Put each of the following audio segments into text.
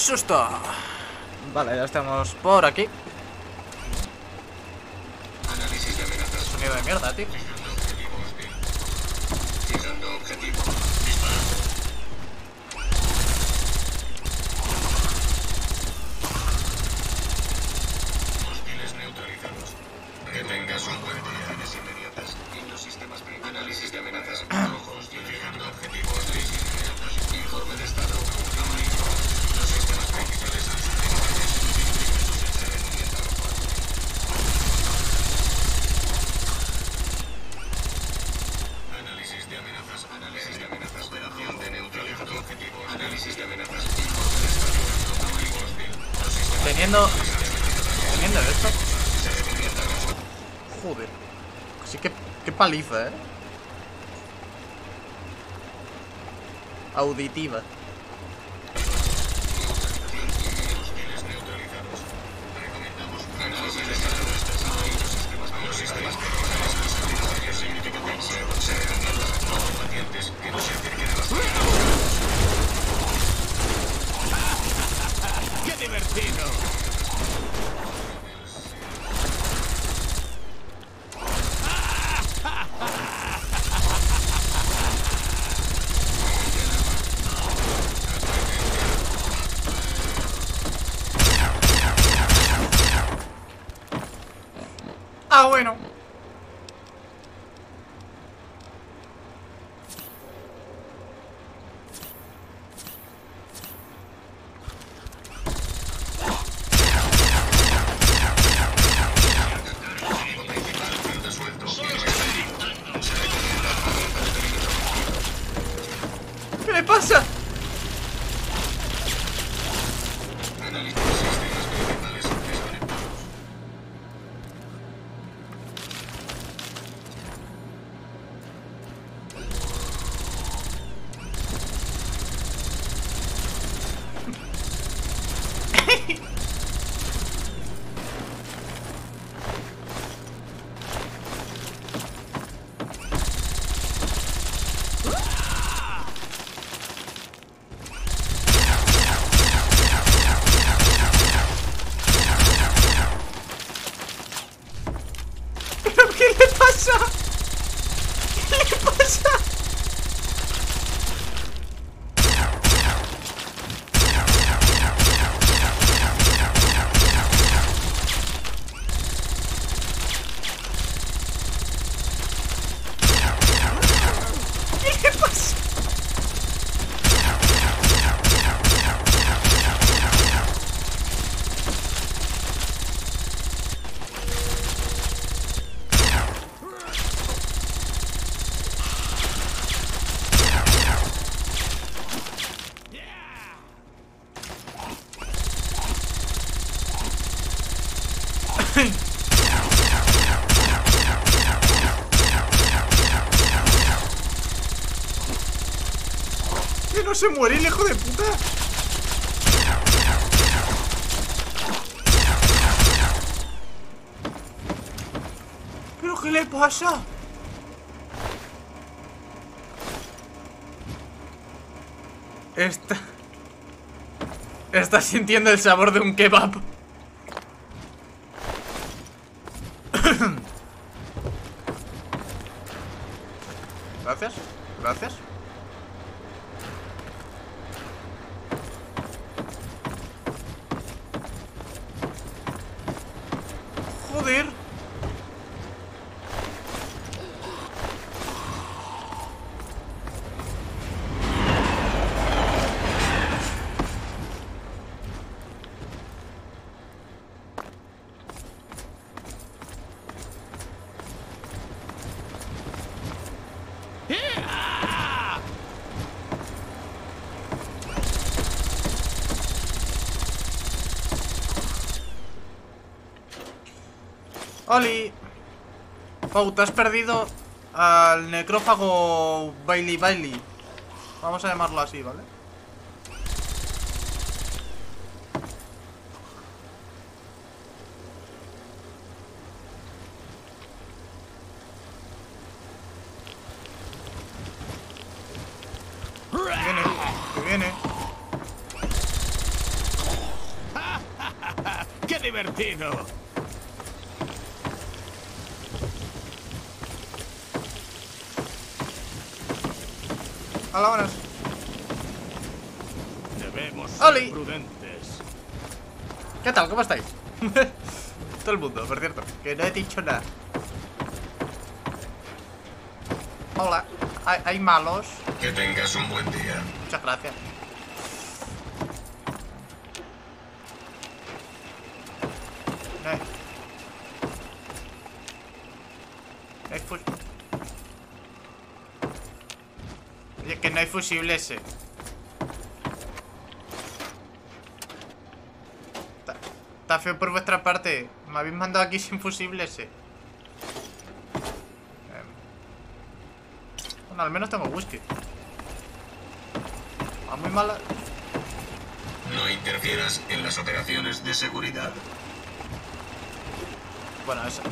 susto! Vale, ya estamos por aquí. Sonido de mierda, tío. Joder. Sí que... Paliza, ¿eh? Auditiva. Se muere hijo de puta. ¿Pero qué le pasa? Está... Está sintiendo el sabor de un kebab. Gracias, gracias. Joder. Oli. Pau, te has perdido al necrófago Bailey Bailey. Vamos a llamarlo así, ¿vale? Que viene, que viene. divertido. Hola, buenas. Debemos Oli. ser prudentes. ¿Qué tal? ¿Cómo estáis? Todo el mundo, por cierto. Que no he dicho nada. Hola. Hay, hay malos. Que tengas un buen día. Muchas gracias. No hay... No hay. Oye, que no hay fusible ese. Está, está feo por vuestra parte. Me habéis mandado aquí sin fusible ese. Em. Bueno, al menos tengo whisky. A muy mala. No interfieras en las operaciones de seguridad. Bueno, eso.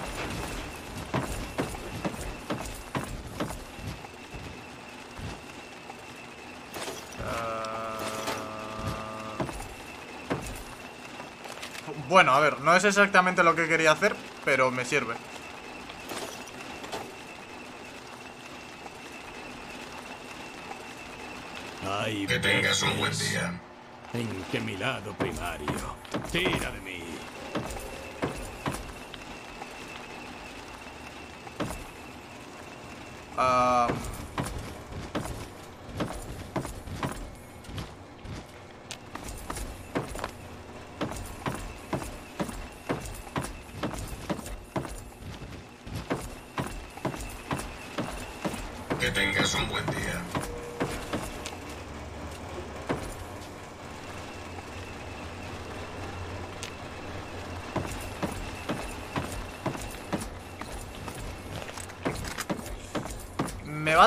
Ah. Bueno, a ver, no es exactamente lo que quería hacer, pero me sirve. Hay Que tengas un buen día. En que mi lado primario tira de mí. Ah,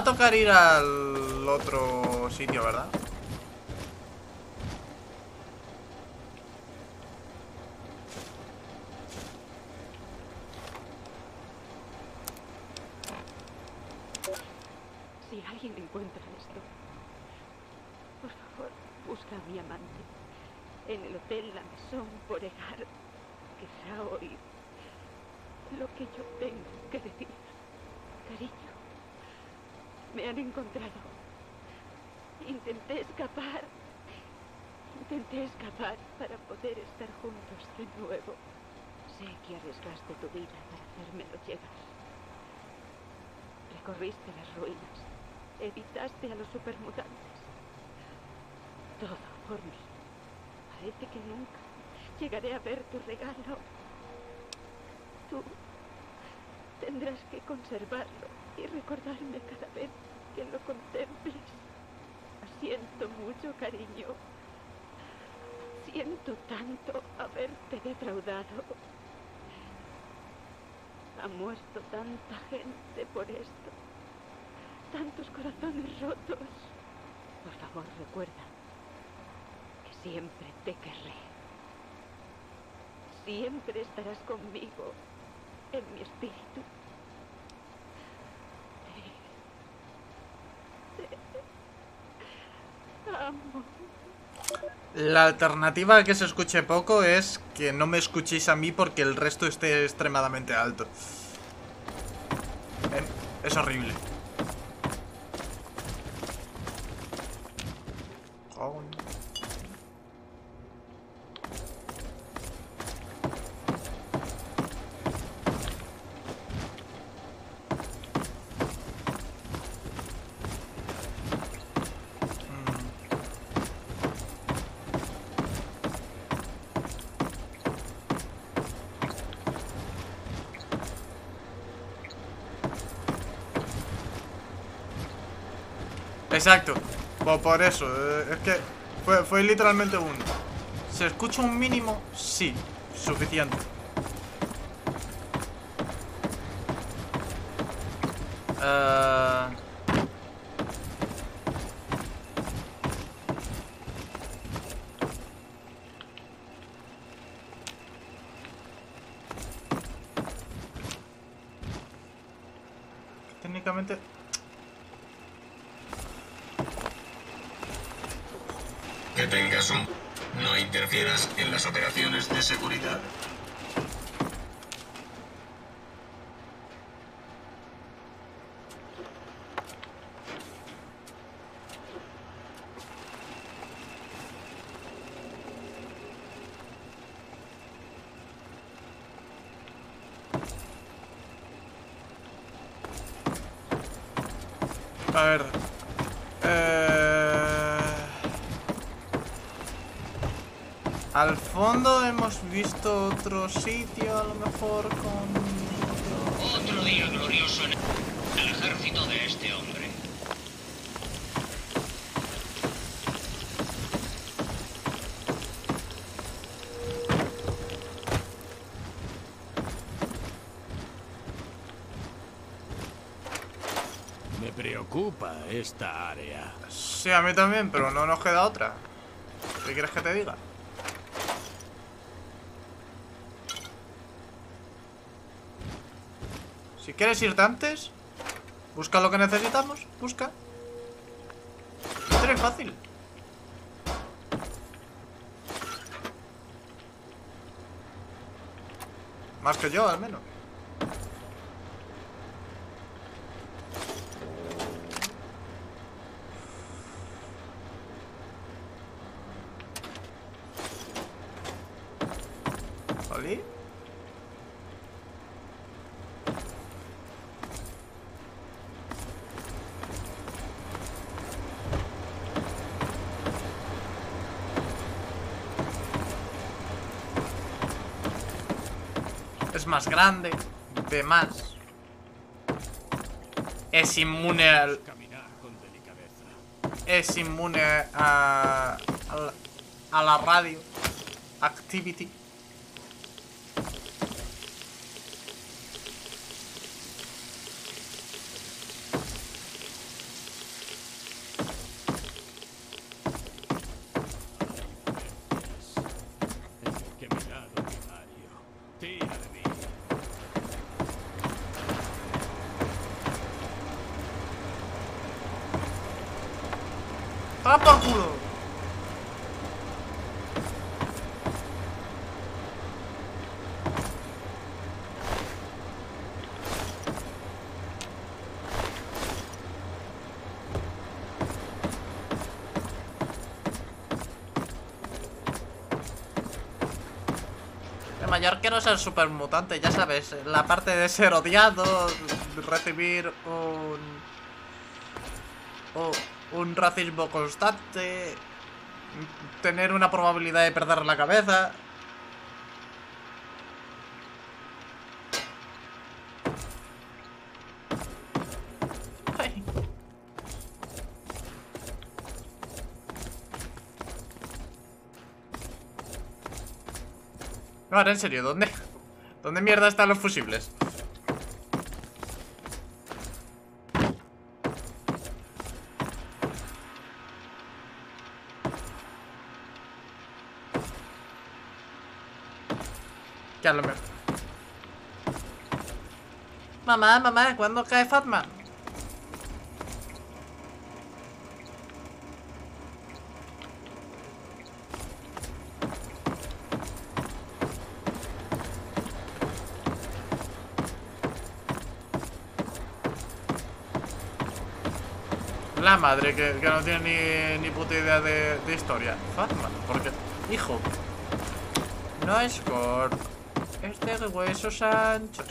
a tocar ir al otro sitio, ¿verdad? Si alguien encuentra esto, por favor, busca a mi amante. En el hotel La Maison Beauregard querrá oír lo que yo tengo que decir. Cariño, me han encontrado. Intenté escapar. Intenté escapar para poder estar juntos de nuevo. Sé que arriesgaste tu vida para hacérmelo llegar. Recorriste las ruinas. Evitaste a los supermutantes. Todo por mí. Parece que nunca llegaré a ver tu regalo. Tú tendrás que conservarlo y recordarme cada vez que lo contemples. Siento mucho cariño. Siento tanto haberte defraudado. Ha muerto tanta gente por esto. Tantos corazones rotos. Por favor, recuerda que siempre te querré. Siempre estarás conmigo en mi espíritu. Te, te amo. La alternativa a que se escuche poco es que no me escuchéis a mí porque el resto esté extremadamente alto. Em, Es horrible. Exacto. Por, por eso. eh, es que fue, fue literalmente uno. ¿Se escucha un mínimo? Sí. Suficiente. Eh, técnicamente Que tengas un... No interfieras en las operaciones de seguridad. A ver. Eh... Al fondo hemos visto otro sitio, a lo mejor con... Otro día glorioso en el ejército de este hombre. Me preocupa esta área. Sí, a mí también, pero no nos queda otra. ¿Qué quieres que te diga? Si quieres irte antes, busca lo que necesitamos, busca. Esto es fácil. Más que yo, al menos. ¿Oli? Es más grande, ve más. Es inmune al, es inmune a, a, la, a la radio activity. Que mi lado primario. Tira de mí. ¡Ah, por culo! Mayor quiero ser super mutante, ya sabes, la parte de ser odiado, recibir un un racismo constante, tener una probabilidad de perder la cabeza. No, ahora en serio, ¿dónde? ¿Dónde mierda están los fusibles? Que lo mejor. Mamá, mamá, ¿cuándo cae Fatma? La madre que, que no tiene ni, ni puta idea de, de historia. Fatma, porque. Hijo. No es corto. Es de huesos anchos.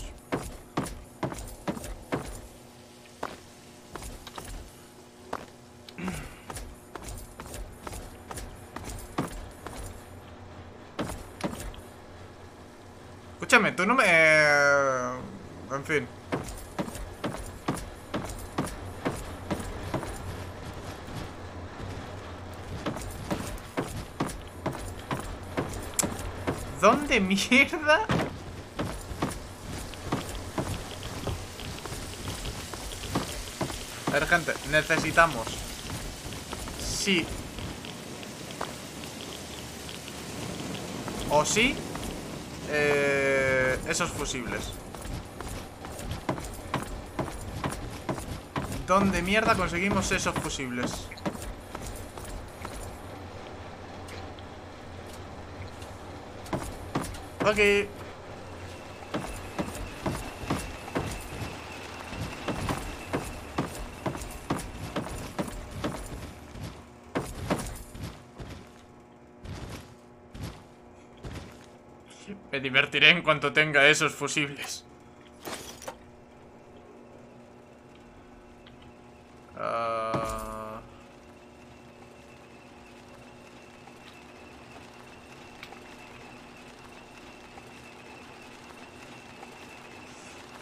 Escúchame, tú no me... En fin. ¿Dónde mierda? A ver, gente, necesitamos. Sí. O sí. Eh, esos fusibles. ¿Dónde mierda conseguimos esos fusibles? Me divertiré en cuanto tenga esos fusibles.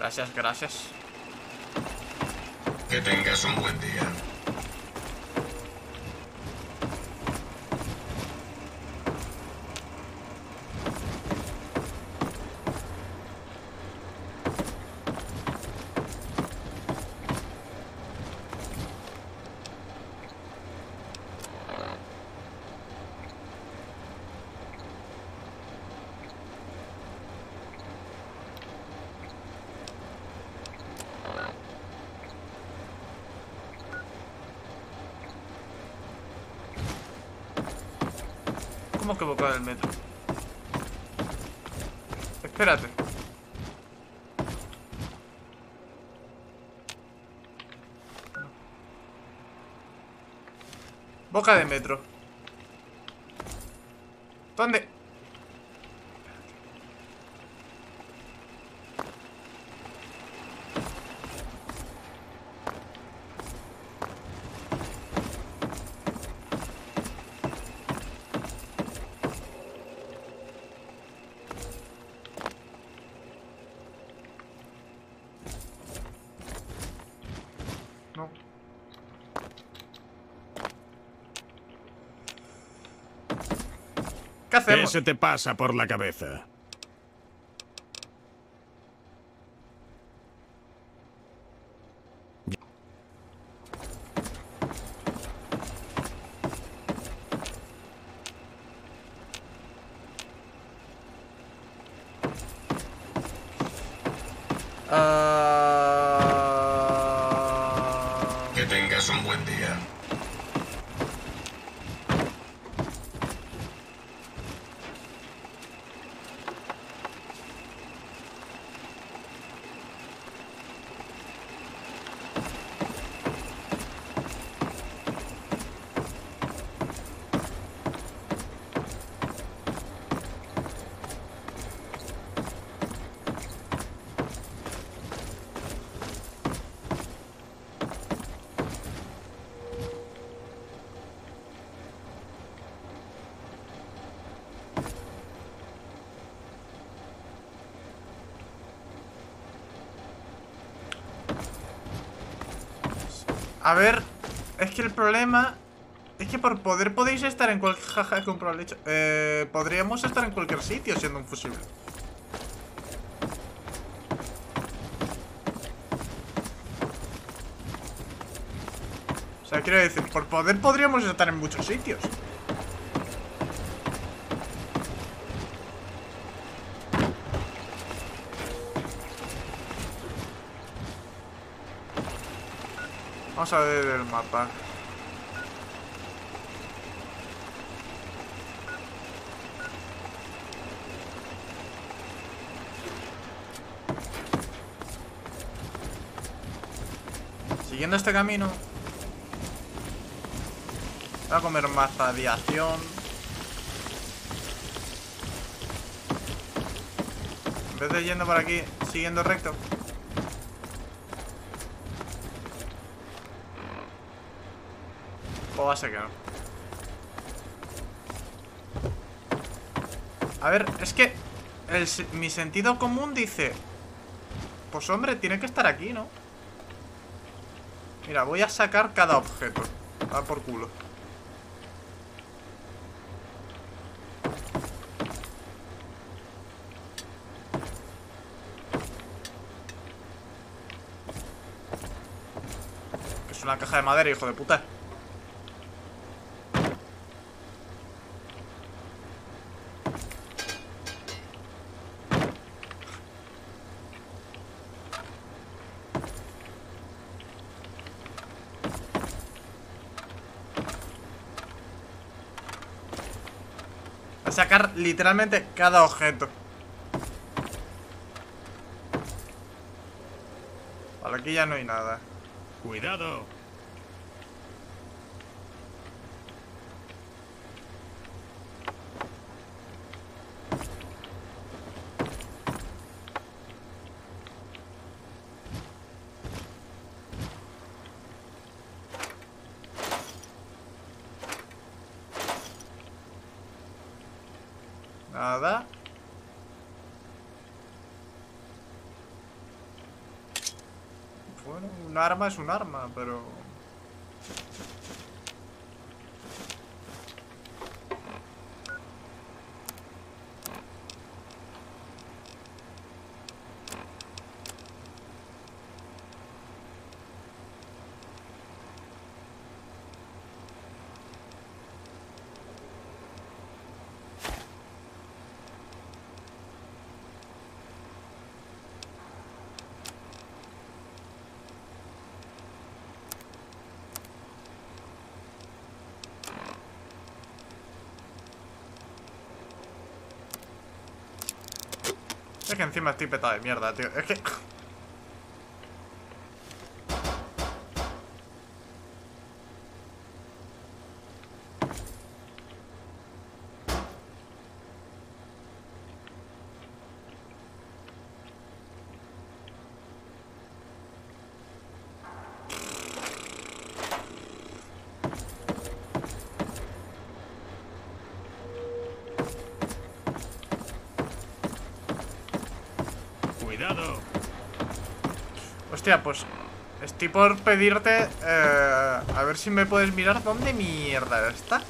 Gracias, gracias. Que tengas un buen día. ¿Cómo que boca del metro? Espérate. Boca de metro. ¿Dónde? No. ¿Qué ¿Qué hacemos? se te pasa por la cabeza? Ah, Que tengas un buen día. A ver, es que el problema es que por poder podéis estar en cualquier jaja que un pro lecho. Eh, podríamos estar en cualquier sitio siendo un fusible. O sea, quiero decir, por poder podríamos estar en muchos sitios. Vamos a ver el mapa. Siguiendo este camino Voy a comer más radiación En vez de yendo por aquí Siguiendo recto va a A ver, es que Mi sentido común dice Pues hombre, tiene que estar aquí, ¿no? Mira, voy a sacar cada objeto. Va por culo. Es una caja de madera, hijo de puta. Sacar literalmente cada objeto. Vale, aquí ya no hay nada. Cuidado. Nada. Bueno, un arma es un arma, pero... que encima estoy petado de mierda, tío. Es que... Hostia, pues... Estoy por pedirte... eh, a ver si me puedes mirar dónde mierda está.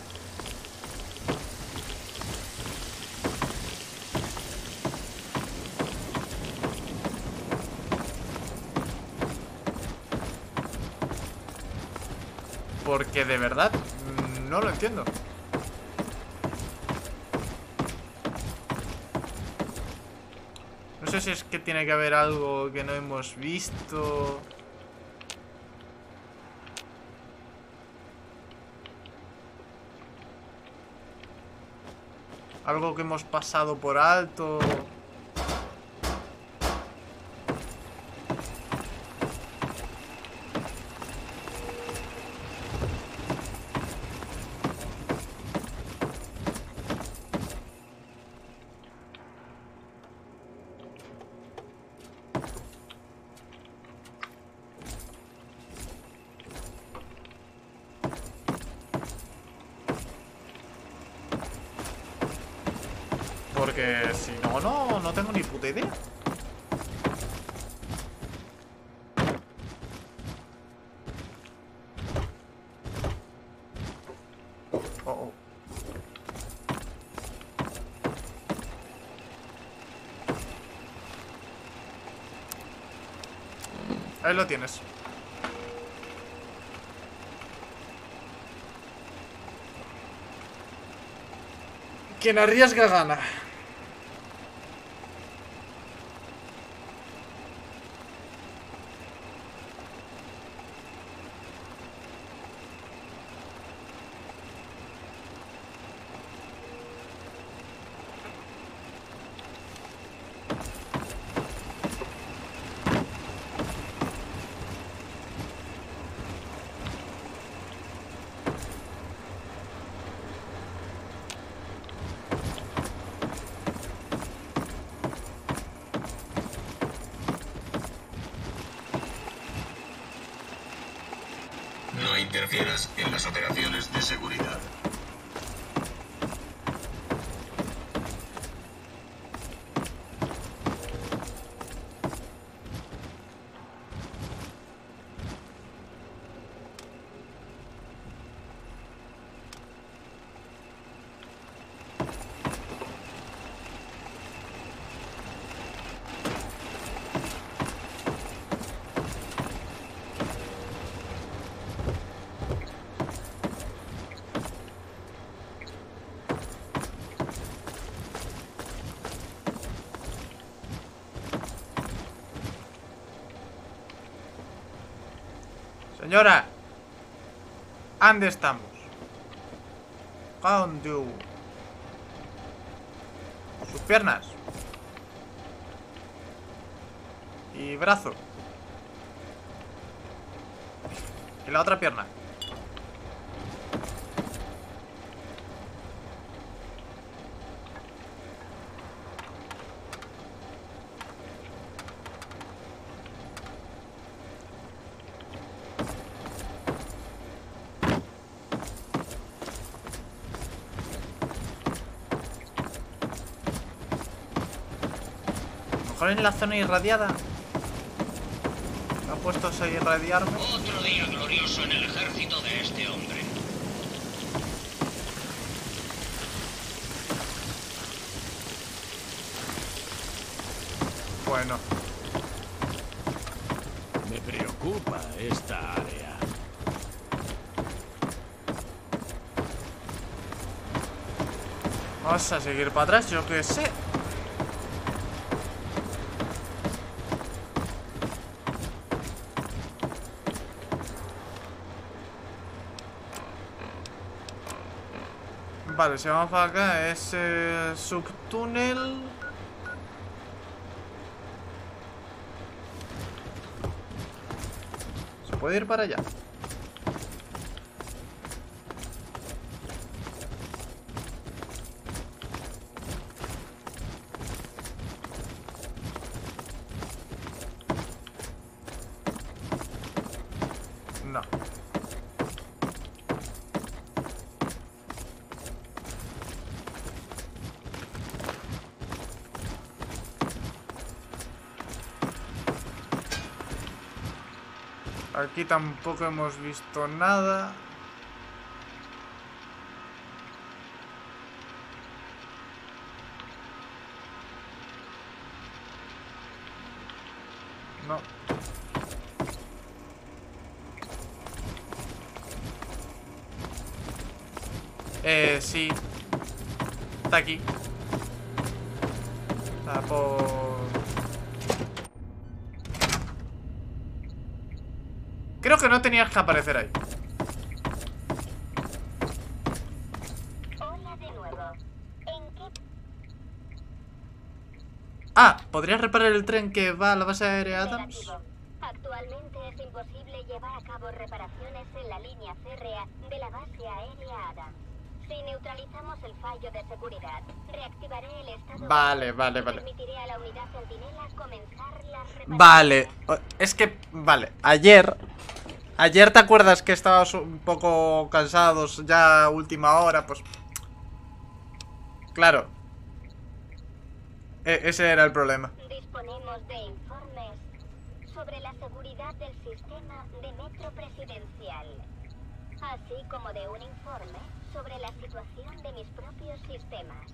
Porque de verdad mm, no lo entiendo. Sé es que tiene que haber algo que no hemos visto. Algo que hemos pasado por alto. Porque si no, no, no tengo ni puta idea. Oh, oh. Ahí lo tienes. Quien arriesga gana. No interfieras en las operaciones de seguridad. Señora. ¿Dónde estamos? ¿Dónde? Sus piernas. Y brazo. Y la otra pierna. Mejor en la zona irradiada. Me ha puesto a irradiarme. Otro día glorioso en el ejército de este hombre. Bueno, Me preocupa esta área. vamos a seguir para atrás, yo que sé. Vale, si vamos para acá es eh, subtúnel. ¿Se puede ir para allá? Tampoco hemos visto nada. No. Eh, sí. Está aquí. Está por... Creo que no tenías que aparecer ahí. Hola de nuevo. ¿En qué Ah, ¿podrías reparar el tren que va a la base aérea Adams? Actualmente es imposible llevar a cabo reparaciones en la línea férrea de la base aérea Adams. Si neutralizamos el fallo de seguridad, reactivaré el estado... Vale, vale, vale. Permitiré a la unidad centinela comenzar las reparaciones. Vale, es que, vale, ayer Ayer te acuerdas que estabas un poco cansados ya última hora, pues... Claro. E- ese era el problema. Disponemos de informes sobre la seguridad del sistema de metro presidencial, así como de un informe sobre la situación de mis propios sistemas.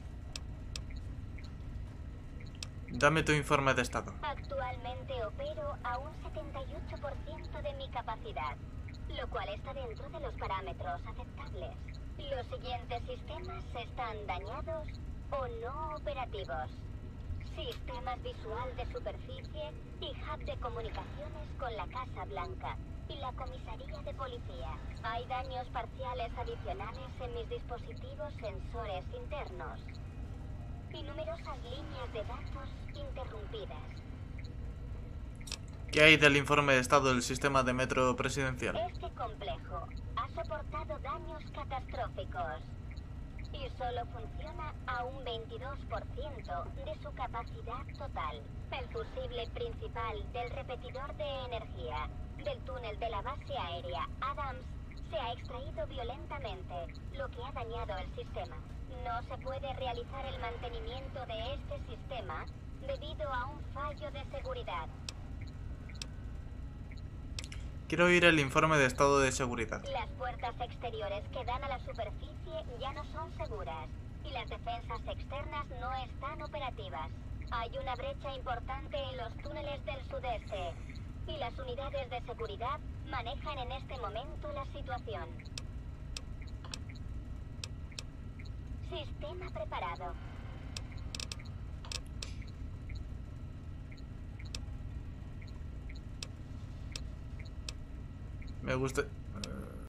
Dame tu informe de estado. Actualmente opero a un 78% de mi capacidad, lo cual está dentro de los parámetros aceptables. Los siguientes sistemas están dañados o no operativos. Sistemas visual de superficie y hub de comunicaciones con la Casa Blanca y la comisaría de policía. Hay daños parciales adicionales en mis dispositivos sensores internos y numerosas líneas de datos interrumpidas. ¿Qué hay del informe de estado del sistema de metro presidencial? Este complejo ha soportado daños catastróficos y solo funciona a un 22% de su capacidad total. El fusible principal del repetidor de energía del túnel de la base aérea Adams se ha extraído violentamente, lo que ha dañado el sistema. No se puede realizar el mantenimiento de este sistema debido a un fallo de seguridad. Quiero oír el informe de estado de seguridad. Las puertas exteriores que dan a la superficie ya no son seguras y las defensas externas no están operativas. Hay una brecha importante en los túneles del sudeste y las unidades de seguridad manejan en este momento la situación. Sistema preparado. Me gusta...